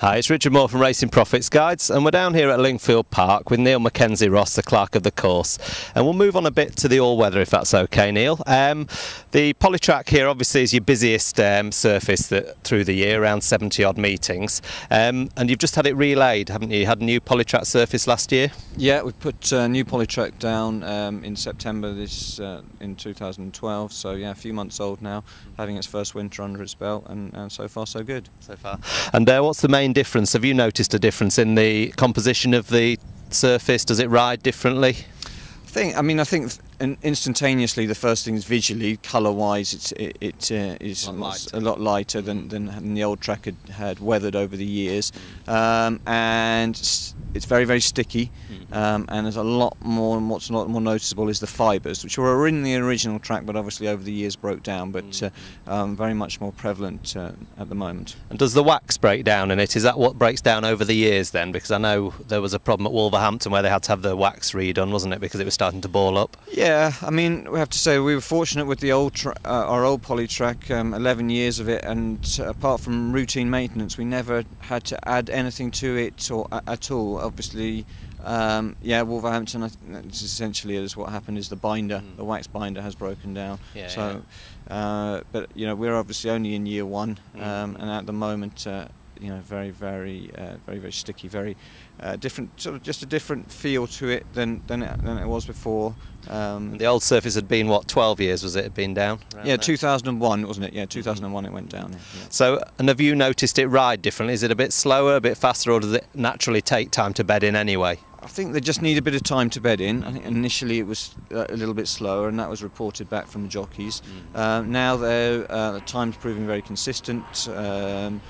Hi, it's Richard Moore from Racing Profits Guides, and we're down here at Lingfield Park with Neil Mackenzie Ross, the clerk of the course. And we'll move on a bit to the all weather if that's okay, Neil. Um, the Polytrack here obviously is your busiest um, surface that, through the year, around 70 odd meetings. Um, and you've just had it relayed, haven't you? You had a new Polytrack surface last year? Yeah, we put uh, new Polytrack down um, in September this uh, in 2012. So yeah, a few months old now, having its first winter under its belt, and, and so far so good. So far. And uh, what's the main difference? Have you noticed a difference in the composition of the surface? Does it ride differently? I think. I mean, I think and instantaneously the first thing is visually, colour-wise, it's, it, it uh, is A lot a lot lighter than, than, than the old track had, had weathered over the years, um, and s- it's very very sticky, um, and there's a lot more. And what's a lot more noticeable is the fibres, which were in the original track, but obviously over the years broke down, but uh, um, very much more prevalent uh, at the moment. And does the wax break down in it? Is that what breaks down over the years then? Because I know there was a problem at Wolverhampton where they had to have the wax redone, wasn't it? Because it was starting to ball up. Yeah, I mean, we have to say we were fortunate with the old tra- uh, our old poly track, um, 11 years of it, and uh, apart from routine maintenance, we never had to add anything to it or a- at all. Obviously, um, yeah, Wolverhampton. I think essentially is what happened is the binder, Mm. the wax binder, has broken down. Yeah, so, Uh, but you know, we're obviously only in year one, Mm. um, and at the moment. Uh, you know, very, very, uh, very, very sticky. Very uh, different, sort of just a different feel to it than than it, than it was before. Um, the old surface had been what 12 years was it? Had been down. yeah, there? 2001 wasn't it? Yeah, 2001 it went down. Yeah. So, and have you noticed it ride differently? Is it a bit slower, a bit faster, or does it naturally take time to bed in anyway? I think they just need a bit of time to bed in. I think initially it was uh, a little bit slower, and that was reported back from the jockeys. Uh, now though, uh, the time's proving very consistent. Um,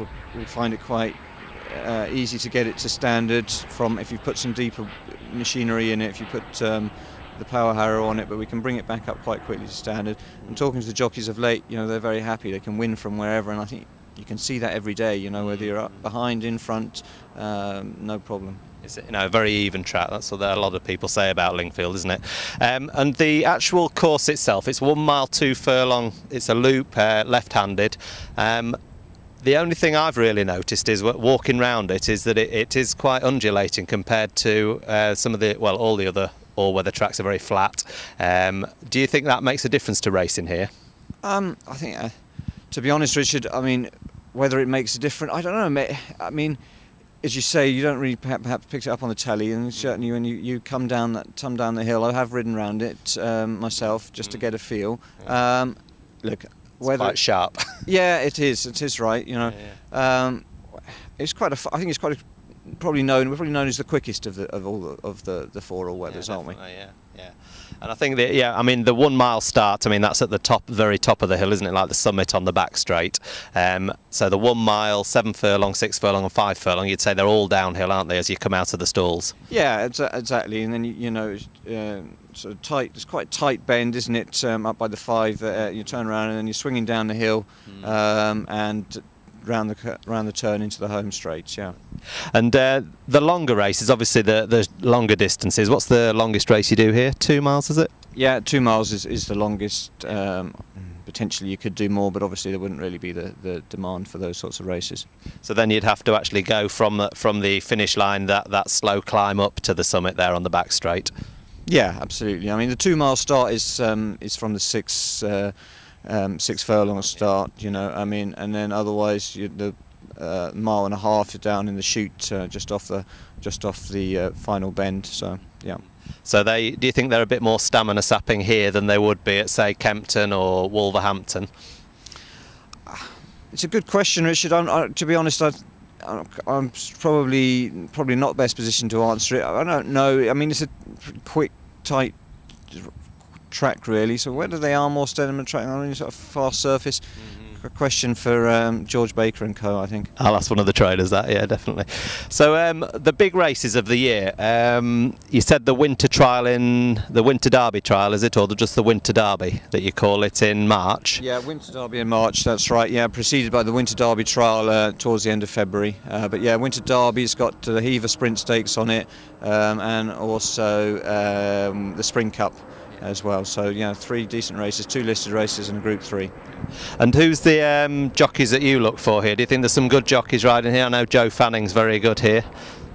we we find it quite uh, easy to get it to standard from if you put some deeper machinery in it, if you put um, the power harrow on it, but we can bring it back up quite quickly to standard. And talking to the jockeys of late, you know, they're very happy. They can win from wherever, and I think you can see that every day. You know, whether you're up behind, in front, um, no problem. It's you know a very even track. That's what a lot of people say about Lingfield, isn't it? Um, and the actual course itself, it's one mile two furlong. It's a loop, uh, left-handed. Um, the only thing I've really noticed is walking round it is that it, it is quite undulating compared to uh, some of the well, all the other all-weather tracks are very flat. Um, do you think that makes a difference to racing here? Um, I think, uh, to be honest, Richard, I mean, whether it makes a difference, I don't know. I mean, as you say, you don't really perhaps, pick it up on the telly, and certainly when you, you come down that come down the hill, I have ridden round it um, myself just to get a feel. Um, look, It's whether quite sharp. yeah, it is. It is right. You know, um, it's quite a. I think it's quite a, probably known. We're probably known as the quickest of the of all the, of the the four all weathers, Yeah, aren't we? Yeah, yeah. And I think that yeah, I mean the one mile start. I mean that's at the top, very top of the hill, isn't it? Like the summit on the back straight. Um, so the one mile, seven furlong, six furlong, and five furlong. You'd say they're all downhill, aren't they, as you come out of the stalls? Yeah, exa- exactly. And then you, you know, uh, sort of tight. It's quite tight bend, isn't it? Um, up by the five, uh, you turn around and then you're swinging down the hill, um, and round the round the turn into the home straight. Yeah. And uh, the longer races, obviously the the longer distances. What's the longest race you do here? Two miles, is it? Yeah, two miles is, is the longest. Um, potentially you could do more, but obviously there wouldn't really be the, the demand for those sorts of races. So then you'd have to actually go from the, from the finish line that that slow climb up to the summit there on the back straight. Yeah, absolutely. I mean, the two mile start is um, is from the six uh, um, six furlong start. You know, I mean, and then otherwise you, the uh, mile and a half down in the chute, uh, just off the just off the uh, final bend. So yeah. So they, do you think they're a bit more stamina sapping here than they would be at say Kempton or Wolverhampton? It's a good question, Richard. I'm, I, to be honest, I, I'm- I'm probably probably not best positioned to answer it. I don't know. I mean, it's a quick, tight track, really. So whether they are more steady track, I mean, sort of fast surface. A question for um, George Baker and Co. I think. I'll ask one of the traders that, yeah, definitely. So um, the big races of the year, um, you said the winter trial in the Winter Derby trial, is it, or the, just the Winter Derby that you call it in March? Yeah, Winter Derby in March. That's right. Yeah, preceded by the Winter Derby trial uh, towards the end of February. Uh, but yeah, Winter Derby's got uh, the Hever Sprint Stakes on it, um, and also um, the Spring Cup. As well. So you know, three decent races, two listed races, and Group Three. And who's the um, jockeys that you look for here? Do you think there's some good jockeys riding here? I know Joe Fanning's very good here.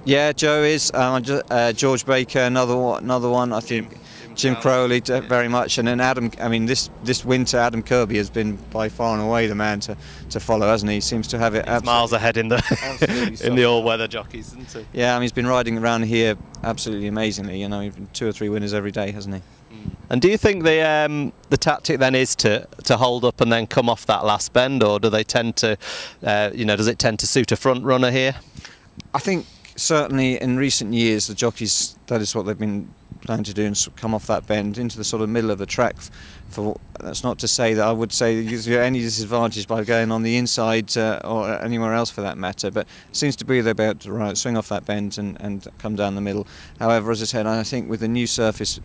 Yeah, Joe is. Um, uh, George Baker, another one, another one. I think Jim Crowley d- very much, and then Adam. I mean, this this winter, Adam Kirby has been by far and away the man to, to follow, hasn't he? He seems to have it miles ahead in the in the all-weather jockeys, isn't he? Yeah, I mean, he's been riding around here absolutely amazingly. You know, he's been two or three winners every day, hasn't he? And do you think the um, the tactic then is to, to hold up and then come off that last bend, or do they tend to, uh, you know, does it tend to suit a front runner here? I think certainly in recent years the jockeys that is what they've been planning to do and come off that bend into the sort of middle of the track. For that's not to say that I would say you're any disadvantage by going on the inside uh, or anywhere else for that matter. But it seems to be they're about to right, swing off that bend and, and come down the middle. However, as I said, I think with the new surface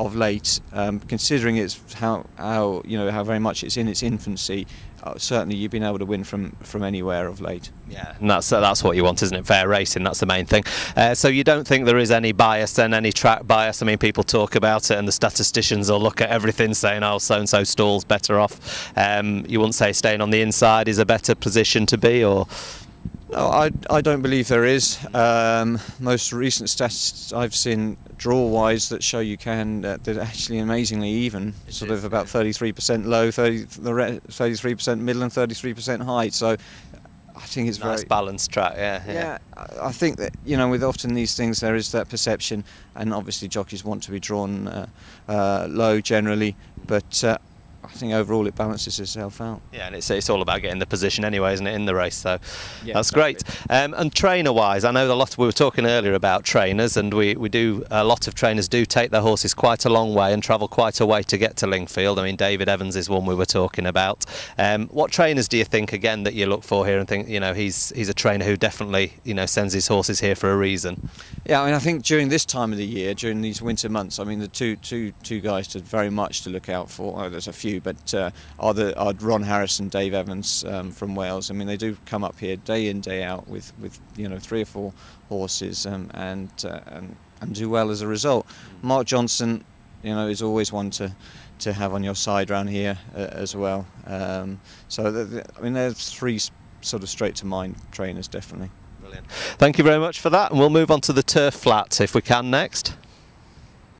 of late, um, considering it's how how you know how very much it's in its infancy, uh, certainly you've been able to win from from anywhere of late. Yeah, and that's uh, that's what you want, isn't it? Fair racing, that's the main thing. Uh, so you don't think there is any bias then, any track bias? I mean, people talk about it, and the statisticians will look at everything, saying, "Oh, so and so stalls better off." Um, you wouldn't say staying on the inside is a better position to be, or No, I, I don't believe there is. Um, most recent stats I've seen draw-wise that show you can uh, they're actually amazingly even, It sort is, of about 33% low, 30, the 33% middle, and 33% height. So I think it's nice very balanced track. Yeah, yeah, I I think that you know, with often these things, there is that perception, and obviously jockeys want to be drawn uh, uh, low generally, but uh, I think overall it balances itself out. Yeah, and it's, it's all about getting the position anyway, isn't it, in the race? So Yeah, that's great. Um, and trainer-wise, I know a lot. We were talking earlier about trainers, and we, we do a lot of trainers do take their horses quite a long way and travel quite a way to get to Lingfield. I mean, David Evans is one we were talking about. Um, what trainers do you think again that you look for here and think you know he's he's a trainer who definitely you know sends his horses here for a reason? Yeah, I mean, I think during this time of the year, during these winter months, I mean, the two two two guys to very much to look out for. Oh, there's a few, but uh, are the are Ron Harris and Dave Evans um, from Wales. I mean, they do come up here day in day out with, with you know three or four horses um, and, uh, and and do well as a result. Mark Johnston, you know, is always one to to have on your side around here uh, as well. Um, so the, the, I mean, there's three sort of straight to mind trainers definitely. Brilliant. Thank you very much for that, and we'll move on to the turf flat if we can next.